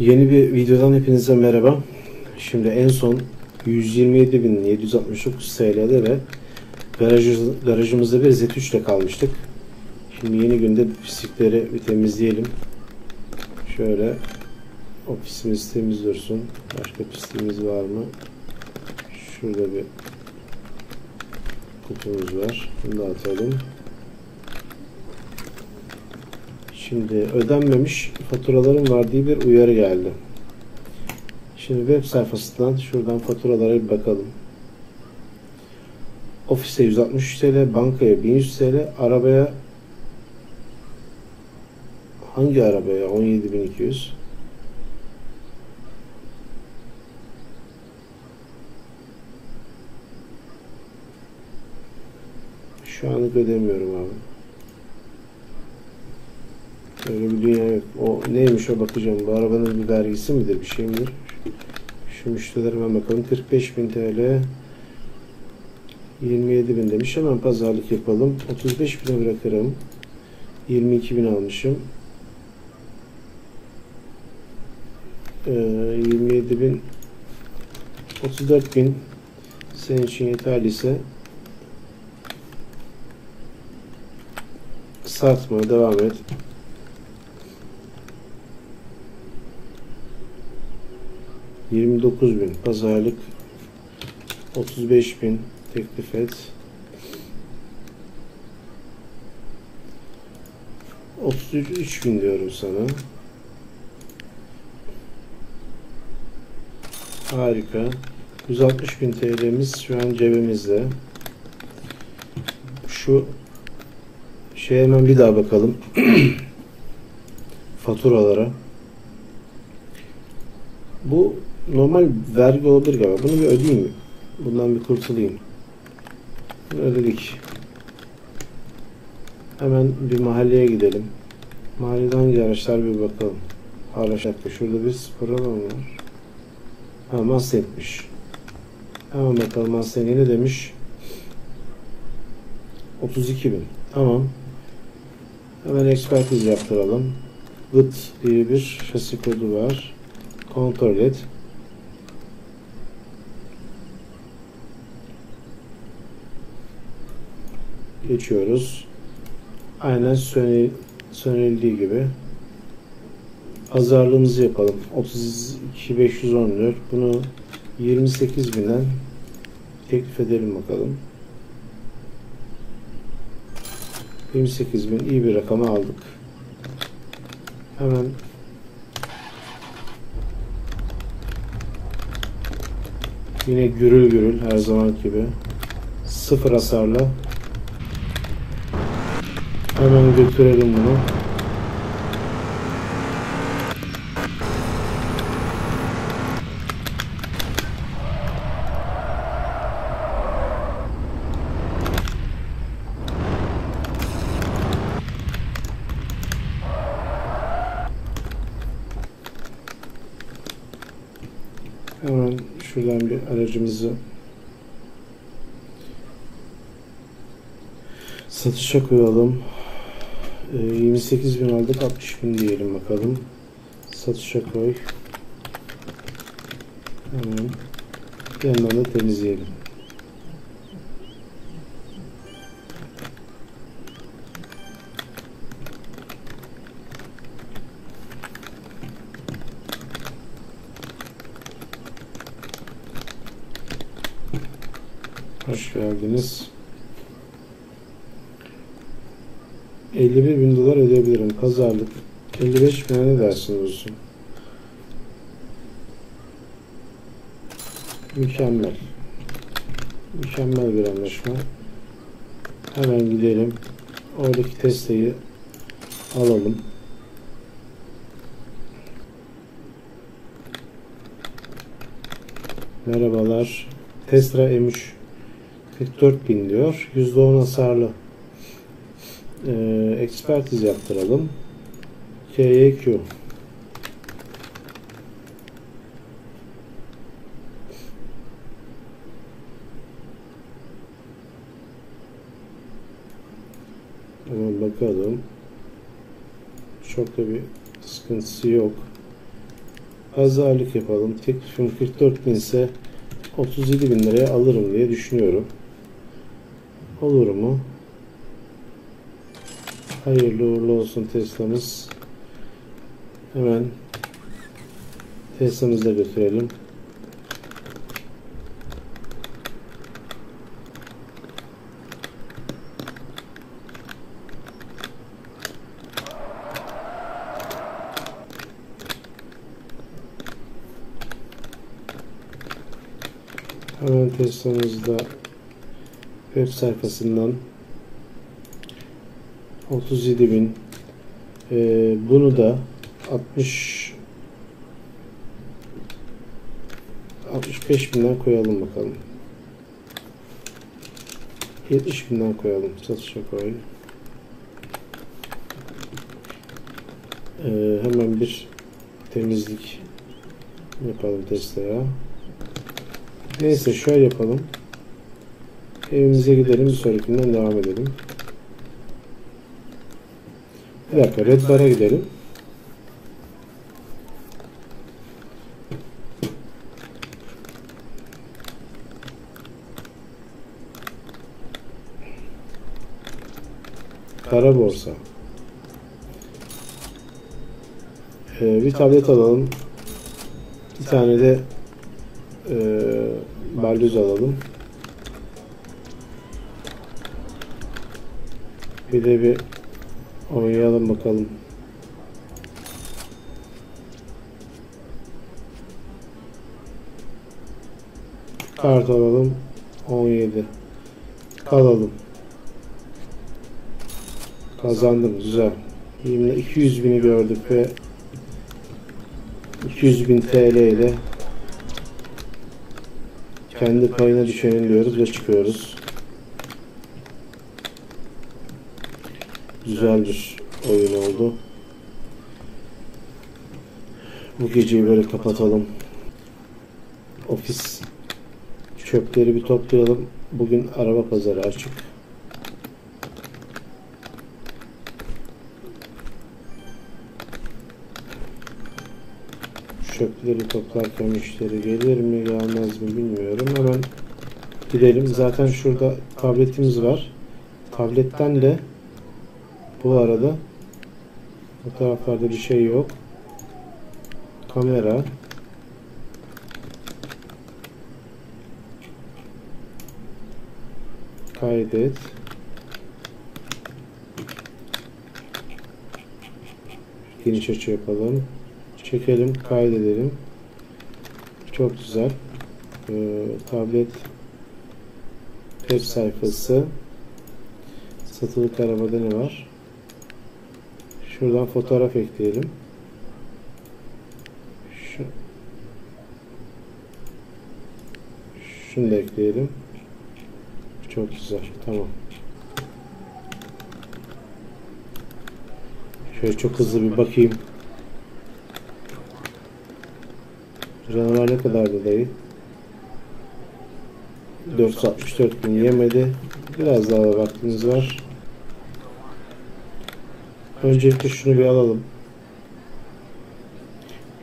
Yeni bir videodan hepinize merhaba. Şimdi en son 127.769 TL'de ve garajı, garajımızda bir Z3 ile kalmıştık. Şimdi yeni günde pislikleri bir temizleyelim. Şöyle ofisimiz temiz dursun. Başka pisliğimiz var mı? Şurada bir kutumuz var. Bunu da atalım. Şimdi ödenmemiş faturaların var diye bir uyarı geldi. Şimdi web sayfasından şuradan faturalara bir bakalım. Ofise 160 TL, bankaya 1100 TL, arabaya hangi arabaya? 17200. Şu anlık ödemiyorum abi. Dünya yok. O neymiş o bakacağım. Bu arabanın bir vergisi midir? Bir şey midir? Şu müşterilerime bakalım. 45.000 TL 27.000 demiş. Hemen pazarlık yapalım. 35.000'e bırakırım. 22.000 almışım. Ee, 27.000 34.000 senin için yeterliyse satma devam et. Yirmi dokuz bin pazarlık otuz beş bin teklif et. Otuz üç bin diyorum sana. Harika. 160 bin TL'miz şu an cebimizde. Şu şey hemen bir daha bakalım. Faturalara. Bu normal vergi olabilir galiba. Bunu bir ödeyeyim? Bundan bir kurtulayım. Bunu ödedik. Hemen bir mahalleye gidelim. Mahallede hangi araçlar bir bakalım. Araç hakkı. Şurada bir spor alanı var. Ha Mustang'miş. Hemen bakalım Mustang'e ne demiş? 32 bin. Tamam. Hemen ekspertiz yaptıralım. VIT diye bir şasi kodu var. Kontrol et. Geçiyoruz. Aynen sönel, söneldiği gibi. Pazarlığımızı yapalım. 32.514. Bunu 28 binden teklif edelim bakalım. 28 bin iyi bir rakamı aldık. Hemen yine gürül gürül her zaman gibi sıfır hasarla hemen götürelim bunu. Hemen şuradan bir aracımızı satışa koyalım. Ee, 28 bin aldık 60 bin diyelim bakalım. Satışa koy. Hemen yandan da temizleyelim. Hoş geldiniz. 51 bin dolar ödeyebilirim. Pazarlık. 55 bin ne dersin olsun? Mükemmel. Mükemmel bir anlaşma. Hemen gidelim. Oradaki Tesla'yı alalım. Merhabalar. Tesla M3 44 bin diyor. %10 hasarlı. Ee, ekspertiz yaptıralım. KYQ. Hemen bakalım. Çok da bir sıkıntısı yok. Pazarlık yapalım. Teklifim 44 bin ise 37 bin liraya alırım diye düşünüyorum. Olur mu? Hayırlı uğurlu olsun Tesla'mız. Hemen Tesla'mızı da götürelim. Hemen Tesla'mızda web sayfasından 37 bin. Ee, bunu da 60 65 binden koyalım bakalım. 70 binden koyalım satışa koy Ee, hemen bir temizlik yapalım Tesla'ya neyse şöyle yapalım evimize gidelim bir sonrakinden devam edelim bir dakika Red Bar'a gidelim. Kara borsa. Ee, bir tablet alalım. Bir tane de e, balyoz alalım. Bir de bir Oynayalım bakalım. Kart alalım. 17. Kalalım. Kazandım. Güzel. Yine 200 bini gördük ve 200 bin TL ile kendi payına düşenin diyoruz ve çıkıyoruz. Güzel bir oyun oldu. Bu geceyi böyle kapatalım. Ofis çöpleri bir toplayalım. Bugün araba pazarı açık. Çöpleri toplarken müşteri gelir mi gelmez mi bilmiyorum. Hemen gidelim. Zaten şurada tabletimiz var. Tabletten de bu arada bu taraflarda bir şey yok. Kamera kaydet geniş açı yapalım çekelim kaydedelim çok güzel ee, tablet web sayfası satılık arabada ne var şuradan fotoğraf ekleyelim Şu, şunu da ekleyelim çok güzel. Tamam. Şöyle çok hızlı bir bakayım. Canavar ne kadardı dayı? 464 bin yemedi. Biraz daha vaktimiz var. Öncelikle şunu bir alalım.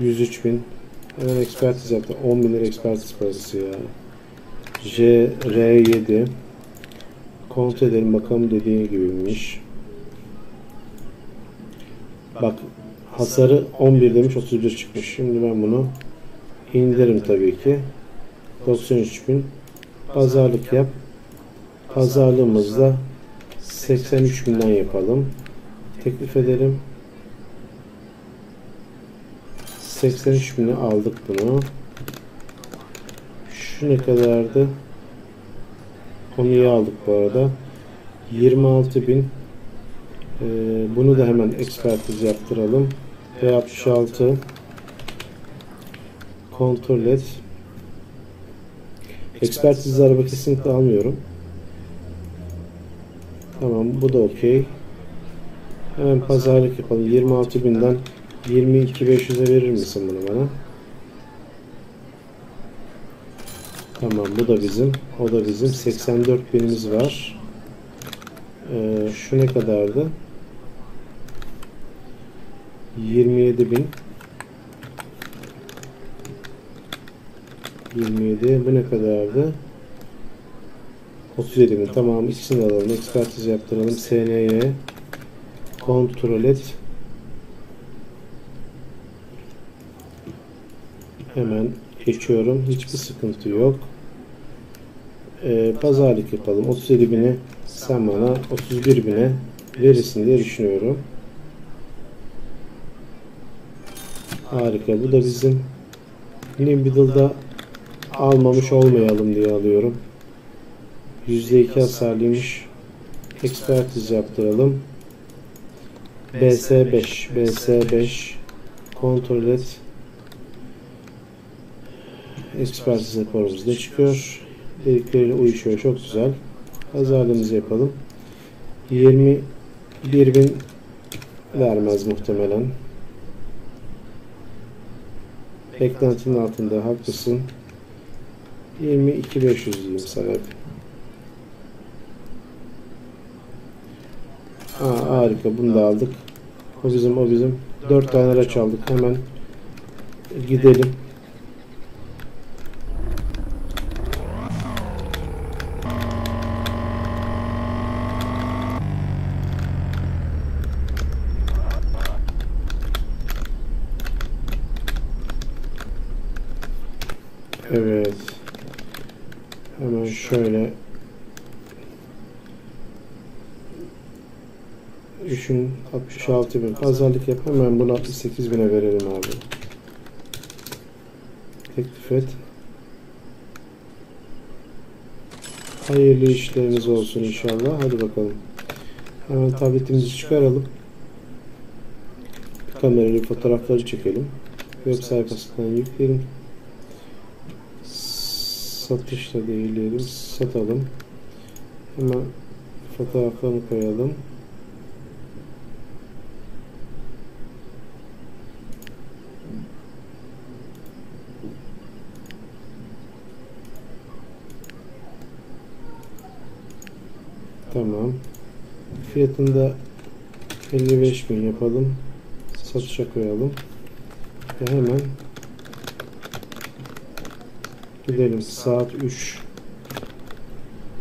103 bin. Hemen ekspertiz yaptı. 10 bin lira ekspertiz parası ya. JR7 Kontrol edelim bakalım dediği gibiymiş. Bak hasarı 11 demiş 31 çıkmış. Şimdi ben bunu indiririm tabii ki. 93 bin. Pazarlık yap. Pazarlığımızda 83 binden yapalım. Teklif edelim. 83 bini aldık bunu. Şu ne kadardı? Onu iyi aldık bu arada. 26 bin. Ee, bunu da hemen ekspertiz yaptıralım. P66 kontrol et. Ekspertiz araba kesinlikle almıyorum. Tamam bu da okey. Hemen pazarlık yapalım. 26 binden 22.500'e verir misin bunu bana? Tamam bu da bizim. O da bizim. 84 binimiz var. Ee, şu ne kadardı? 27 27. Bu ne kadardı? 37 bin. Tamam ikisini alalım. Ekspertiz yaptıralım. SN'ye kontrol et. Hemen geçiyorum. Hiçbir sıkıntı yok. Ee, pazarlık yapalım. 37 bini sen bana 31 bine verirsin diye düşünüyorum. Harika. Bu da bizim Nimbidal'da almamış olmayalım diye alıyorum. %2 hasarlıymış. Ekspertiz yaptıralım. BS5 BS5 kontrol et. Ekspertiz raporumuz ne çıkıyor? Dedikleriyle uyuşuyor. Çok güzel. Pazarlığımızı yapalım. 21 bin vermez muhtemelen. Beklentinin altında haklısın. 22.500 diyeyim sana. Aa, harika bunu da aldık. O bizim o bizim. 4 tane araç aldık. Hemen gidelim. Evet. Hemen şöyle Düşün 66 bin. Pazarlık yap. Hemen bunu 68 bine verelim abi. Teklif et. Hayırlı işleriniz olsun inşallah. Hadi bakalım. Hemen tabletimizi çıkaralım. Kamerayla fotoğrafları çekelim. Web sayfasından yükleyelim. Satışla değilleyelim. Satalım. Hemen fotoğraflarını koyalım. Tamam. Fiyatını da 55 bin yapalım. Satışa koyalım. Ve hemen gidelim. Saat 3.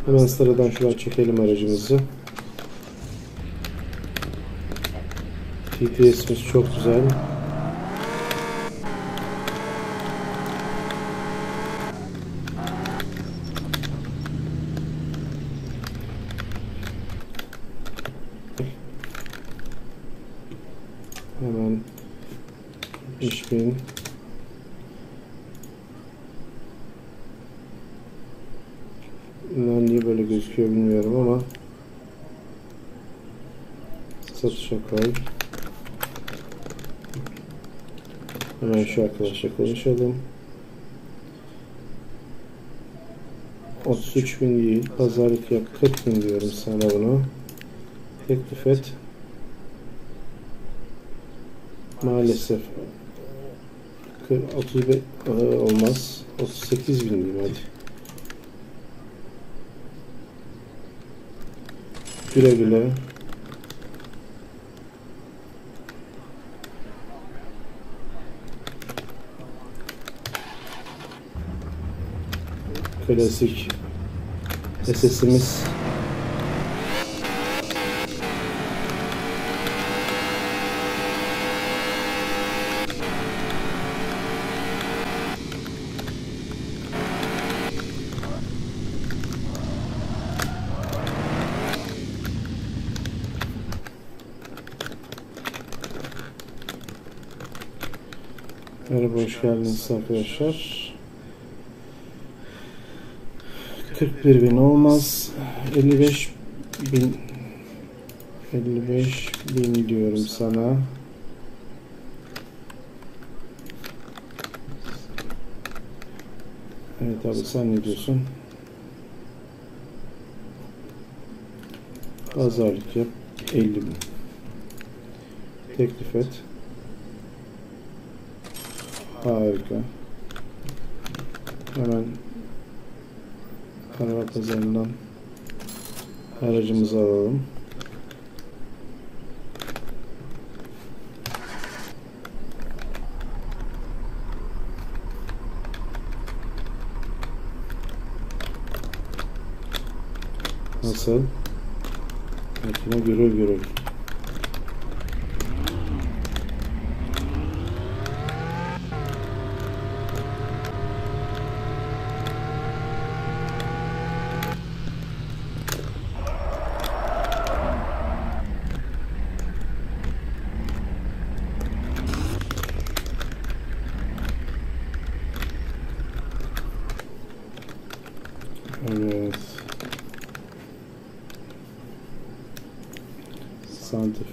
Hemen sıradan şuradan çekelim aracımızı. GPS'imiz çok güzel. Koy. Hemen şu arkadaşla konuşalım. 33 bin değil. Pazarlık yap. 40 bin diyorum sana bunu. Teklif et. Maalesef 35 olmaz. 38 bin diyeyim hadi. Güle güle. Klasik SS'imiz Merhaba hoş geldiniz arkadaşlar. 41 bin olmaz. 55 bin 55 bin diyorum sana. Evet abi sen ne diyorsun? Pazarlık yap. 50 bin. Teklif et. Harika. Hemen Kanava pazarından aracımızı alalım. Nasıl? Makine gürül gürül.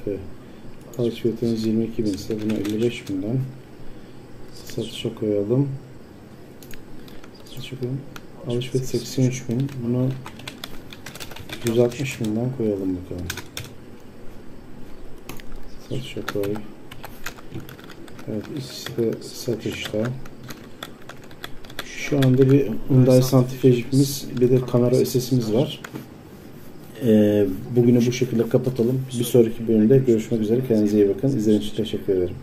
Fe. Alış fiyatımız 22 bin ise bunu 55 binden satışa koyalım. Satışa koyalım. Alış fiyatı 83 bin. Bunu 160 binden koyalım bakalım. Satışa koy. Evet ikisi satışta. Şu anda bir Hyundai Santa Fe Jeep'imiz bir de kamera SS'imiz var. Ee, bugünü bu şekilde kapatalım. Bir sonraki bölümde görüşmek üzere. Kendinize iyi bakın. İzlediğiniz için teşekkür ederim.